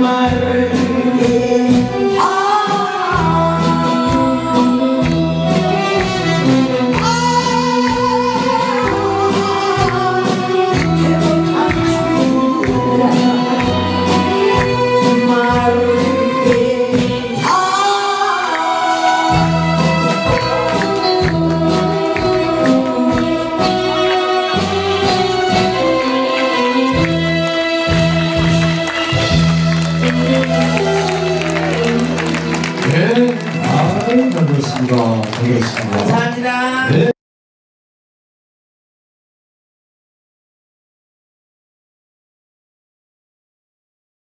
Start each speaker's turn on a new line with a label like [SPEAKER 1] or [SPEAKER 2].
[SPEAKER 1] my way.
[SPEAKER 2] 네. 아, 네, 반갑습니다. 반갑습니다.
[SPEAKER 1] 감사합니다.
[SPEAKER 2] 네.